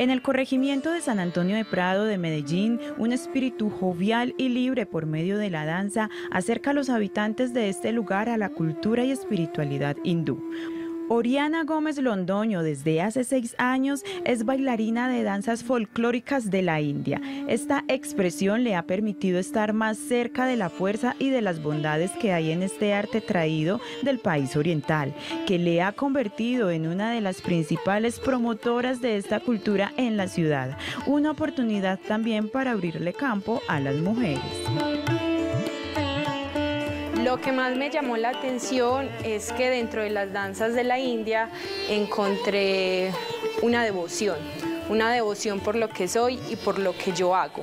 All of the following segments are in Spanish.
En el corregimiento de San Antonio de Prado de Medellín, un espíritu jovial y libre por medio de la danza acerca a los habitantes de este lugar a la cultura y espiritualidad hindú. Oriana Gómez Londoño desde hace seis años es bailarina de danzas folclóricas de la India. Esta expresión le ha permitido estar más cerca de la fuerza y de las bondades que hay en este arte traído del país oriental, que le ha convertido en una de las principales promotoras de esta cultura en la ciudad. Una oportunidad también para abrirle campo a las mujeres. Lo que más me llamó la atención es que dentro de las danzas de la India encontré una devoción, una devoción por lo que soy y por lo que yo hago.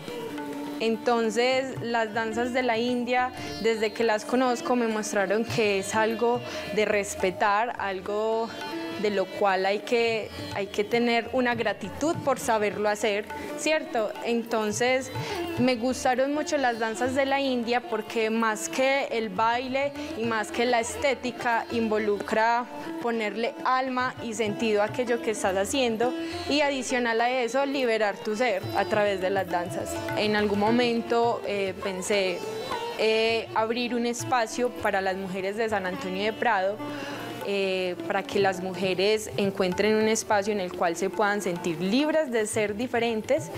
Entonces las danzas de la India, desde que las conozco, me mostraron que es algo de respetar, algo de lo cual hay que, hay que tener una gratitud por saberlo hacer, ¿cierto? Entonces me gustaron mucho las danzas de la India porque más que el baile y más que la estética involucra ponerle alma y sentido a aquello que estás haciendo y adicional a eso liberar tu ser a través de las danzas. En algún momento eh, pensé eh, abrir un espacio para las mujeres de San Antonio de Prado eh, para que las mujeres encuentren un espacio en el cual se puedan sentir libres de ser diferentes.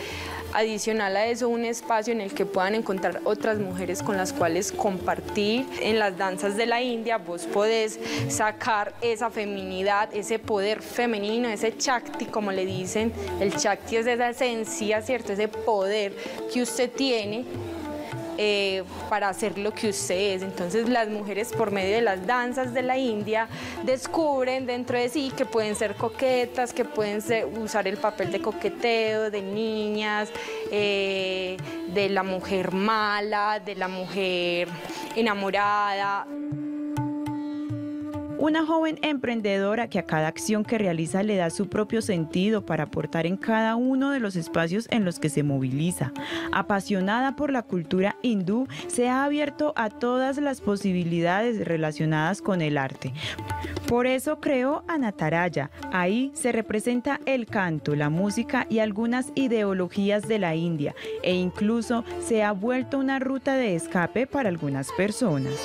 Adicional a eso, un espacio en el que puedan encontrar otras mujeres con las cuales compartir. En las danzas de la India vos podés sacar esa feminidad, ese poder femenino, ese chakti, como le dicen. El chakti es esa esencia, ¿cierto? Ese poder que usted tiene eh, para hacer lo que usted es. Entonces las mujeres por medio de las danzas de la India descubren dentro de sí que pueden ser coquetas, que pueden usar el papel de coqueteo, de niñas, eh, de la mujer mala, de la mujer enamorada. Una joven emprendedora que a cada acción que realiza le da su propio sentido para aportar en cada uno de los espacios en los que se moviliza. Apasionada por la cultura hindú, se ha abierto a todas las posibilidades relacionadas con el arte. Por eso creó Anataraya. Ahí se representa el canto, la música y algunas ideologías de la India e incluso se ha vuelto una ruta de escape para algunas personas.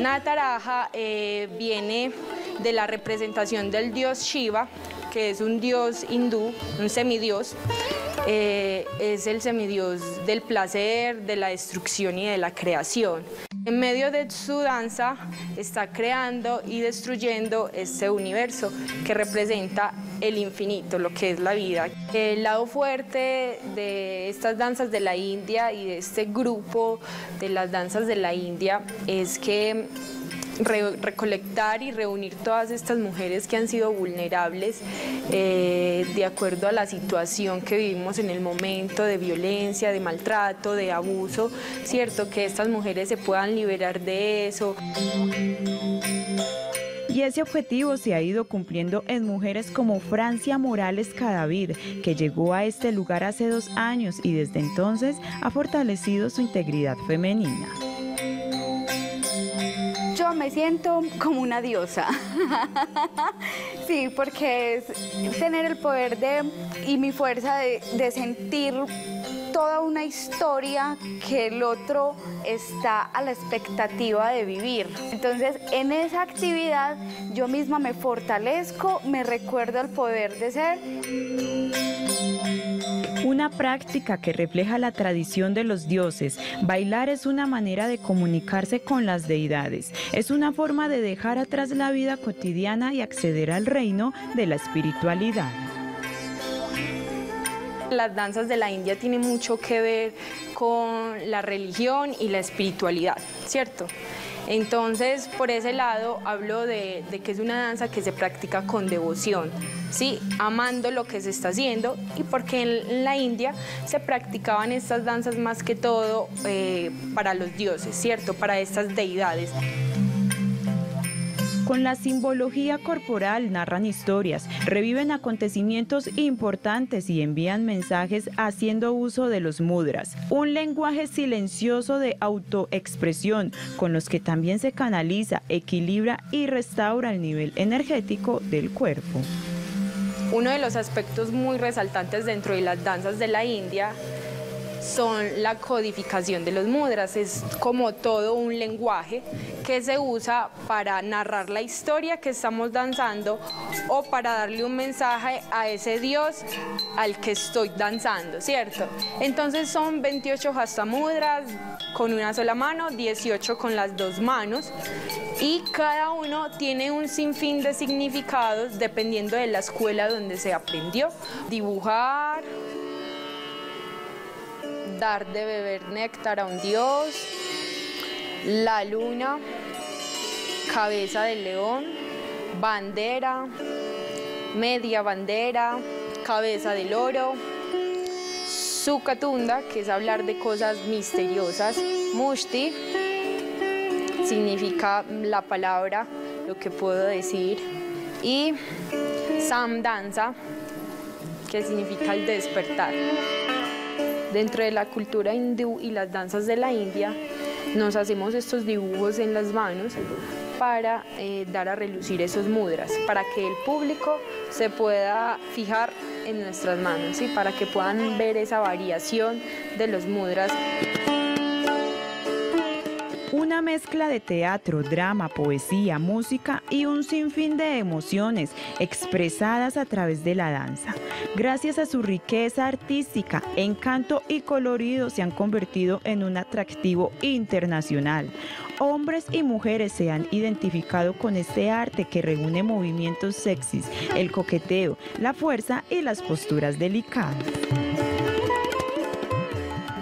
Nataraja eh, viene de la representación del dios Shiva, que es un dios hindú, un semidios. Eh, es el semidios del placer, de la destrucción y de la creación. En medio de su danza está creando y destruyendo este universo que representa el infinito, lo que es la vida. El lado fuerte de estas danzas de la India y de este grupo de las danzas de la India es que recolectar y reunir todas estas mujeres que han sido vulnerables eh, de acuerdo a la situación que vivimos en el momento de violencia, de maltrato, de abuso, ¿cierto? Que estas mujeres se puedan liberar de eso. Y ese objetivo se ha ido cumpliendo en mujeres como Francia Morales Cadavid, que llegó a este lugar hace dos años y desde entonces ha fortalecido su integridad femenina. Siento como una diosa. sí, porque es tener el poder de y mi fuerza de, de sentir toda una historia que el otro está a la expectativa de vivir. Entonces, en esa actividad yo misma me fortalezco, me recuerdo el poder de ser. Una práctica que refleja la tradición de los dioses. Bailar es una manera de comunicarse con las deidades. Es una forma de dejar atrás la vida cotidiana y acceder al reino de la espiritualidad. Las danzas de la India tienen mucho que ver con la religión y la espiritualidad, ¿cierto? Entonces, por ese lado, hablo de, que es una danza que se practica con devoción, ¿sí? amando lo que se está haciendo y porque en la India se practicaban estas danzas más que todo eh, para los dioses, ¿cierto? Para estas deidades. Con la simbología corporal narran historias, reviven acontecimientos importantes y envían mensajes haciendo uso de los mudras, un lenguaje silencioso de autoexpresión con los que también se canaliza, equilibra y restaura el nivel energético del cuerpo. Uno de los aspectos muy resaltantes dentro de las danzas de la India son la codificación de los mudras. Es como todo un lenguaje que se usa para narrar la historia que estamos danzando o para darle un mensaje a ese Dios al que estoy danzando, ¿cierto? Entonces son 28 mudras con una sola mano, 18 con las dos manos y cada uno tiene un sinfín de significados dependiendo de la escuela donde se aprendió. Dibujar, dar de beber néctar a un dios, la luna, cabeza del león, bandera, media bandera, cabeza del oro, Sukatunda, que es hablar de cosas misteriosas, Mushti, significa la palabra, lo que puedo decir, y Samdanza, que significa el despertar. Dentro de la cultura hindú y las danzas de la India, nos hacemos estos dibujos en las manos para eh, dar a relucir esos mudras, para que el público se pueda fijar en nuestras manos y para que puedan ver esa variación de los mudras. Una mezcla de teatro, drama, poesía, música y un sinfín de emociones expresadas a través de la danza. Gracias a su riqueza artística, encanto y colorido se han convertido en un atractivo internacional. Hombres y mujeres se han identificado con este arte que reúne movimientos sexys, el coqueteo, la fuerza y las posturas delicadas.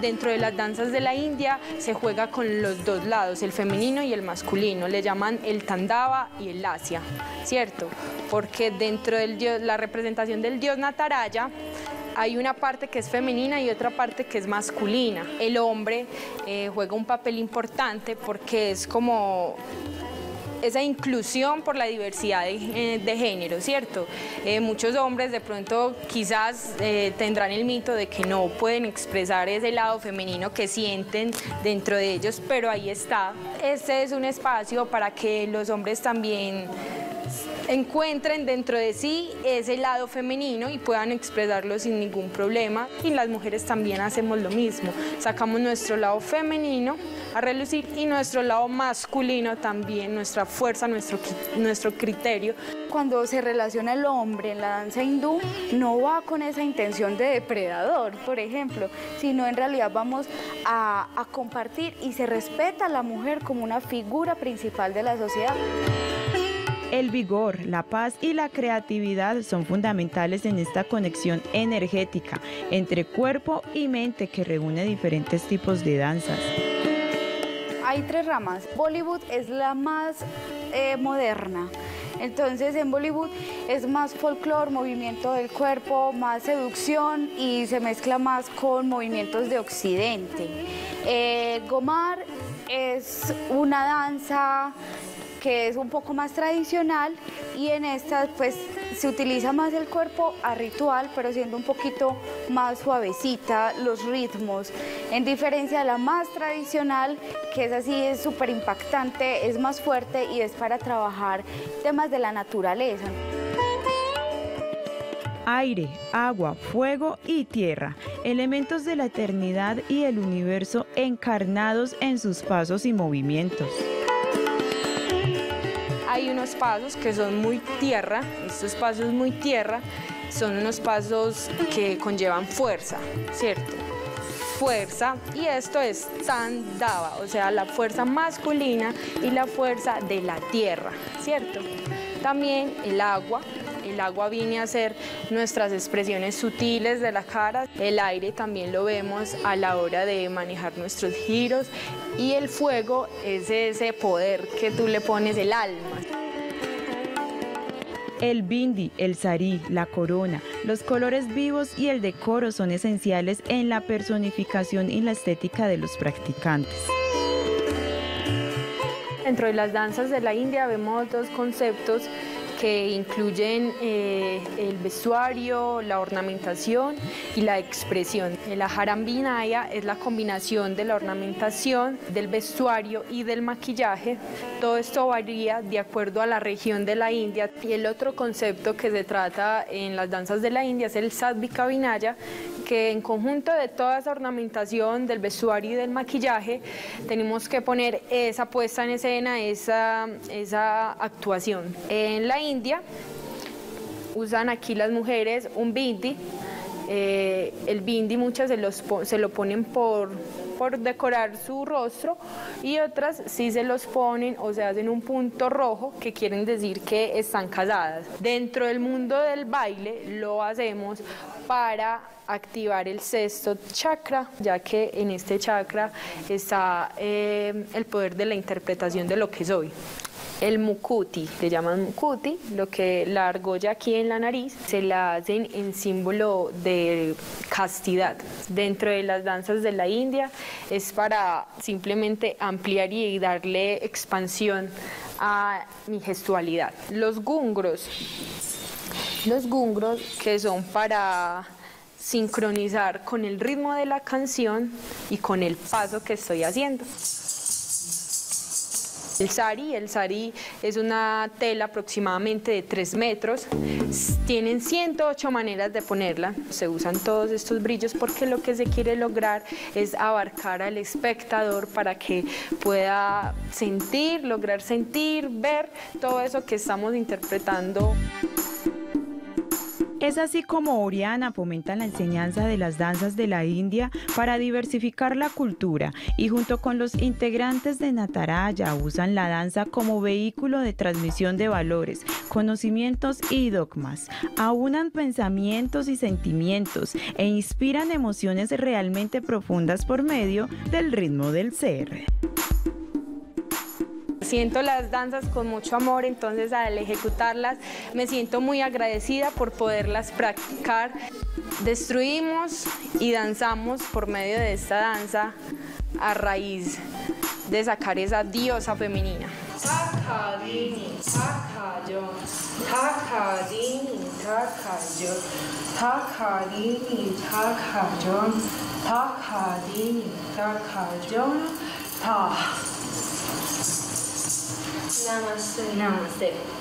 Dentro de las danzas de la India se juega con los dos lados, el femenino y el masculino. Le llaman el tandava y el lasya, ¿cierto? Porque dentro de la representación del dios Nataraya hay una parte que es femenina y otra parte que es masculina. El hombre eh, juega un papel importante porque es como esa inclusión por la diversidad de, eh, género, ¿cierto? Eh, muchos hombres de pronto quizás eh, tendrán el mito de que no pueden expresar ese lado femenino que sienten dentro de ellos, pero ahí está. Este es un espacio para que los hombres también encuentren dentro de sí ese lado femenino y puedan expresarlo sin ningún problema. Y las mujeres también hacemos lo mismo, sacamos nuestro lado femenino a relucir y nuestro lado masculino también, nuestra fuerza, nuestro, nuestro criterio. Cuando se relaciona el hombre en la danza hindú, no va con esa intención de depredador, por ejemplo, sino en realidad vamos a, a compartir y se respeta a la mujer como una figura principal de la sociedad. El vigor, la paz y la creatividad son fundamentales en esta conexión energética entre cuerpo y mente que reúne diferentes tipos de danzas. Hay tres ramas. Bollywood es la más eh, moderna. Entonces en Bollywood es más folclore, movimiento del cuerpo, más seducción y se mezcla más con movimientos de occidente. Eh, Gomar es una danza que es un poco más tradicional y en esta pues se utiliza más el cuerpo a ritual, pero siendo un poquito más suavecita los ritmos, en diferencia de la más tradicional, que es así, es súper impactante, es más fuerte y es para trabajar temas de la naturaleza. Aire, agua, fuego y tierra, elementos de la eternidad y el universo encarnados en sus pasos y movimientos hay unos pasos que son muy tierra, estos pasos muy tierra son unos pasos que conllevan fuerza, ¿cierto? Fuerza y esto es Tandava, o sea, la fuerza masculina y la fuerza de la tierra, ¿cierto? También el agua, el agua viene a ser nuestras expresiones sutiles de la cara. El aire también lo vemos a la hora de manejar nuestros giros. Y el fuego es ese poder que tú le pones el alma. El bindi, el sari, la corona, los colores vivos y el decoro son esenciales en la personificación y la estética de los practicantes. Dentro de las danzas de la India vemos dos conceptos que incluyen eh, el vestuario, la ornamentación y la expresión. La jarambinaya es la combinación de la ornamentación, del vestuario y del maquillaje. Todo esto varía de acuerdo a la región de la India. Y el otro concepto que se trata en las danzas de la India es el Sadvika Vinaya, que en conjunto de toda esa ornamentación del vestuario y del maquillaje, tenemos que poner esa puesta en escena, esa, esa actuación. En la India usan aquí las mujeres un bindi, eh, el bindi muchas se, lo ponen por, por decorar su rostro y otras sí se los ponen o se hacen un punto rojo que quieren decir que están casadas. Dentro del mundo del baile lo hacemos para activar el sexto chakra, ya que en este chakra está eh, el poder de la interpretación de lo que soy. El mukuti, le llaman mukuti, lo que la argolla aquí en la nariz se la hacen en símbolo de castidad. Dentro de las danzas de la India es para simplemente ampliar y darle expansión a mi gestualidad. Los gungros, los gungros que son para sincronizar con el ritmo de la canción y con el paso que estoy haciendo. El sari, el sari es una tela aproximadamente de 3 metros, tienen 108 maneras de ponerla, se usan todos estos brillos porque lo que se quiere lograr es abarcar al espectador para que pueda sentir, lograr sentir, ver todo eso que estamos interpretando. Es así como Oriana fomenta la enseñanza de las danzas de la India para diversificar la cultura y junto con los integrantes de Nataraya usan la danza como vehículo de transmisión de valores, conocimientos y dogmas. Aunan pensamientos y sentimientos e inspiran emociones realmente profundas por medio del ritmo del ser siento las danzas con mucho amor, entonces al ejecutarlas me siento muy agradecida por poderlas practicar. Destruimos y danzamos por medio de esta danza a raíz de sacar esa diosa femenina. Namaste. Namaste.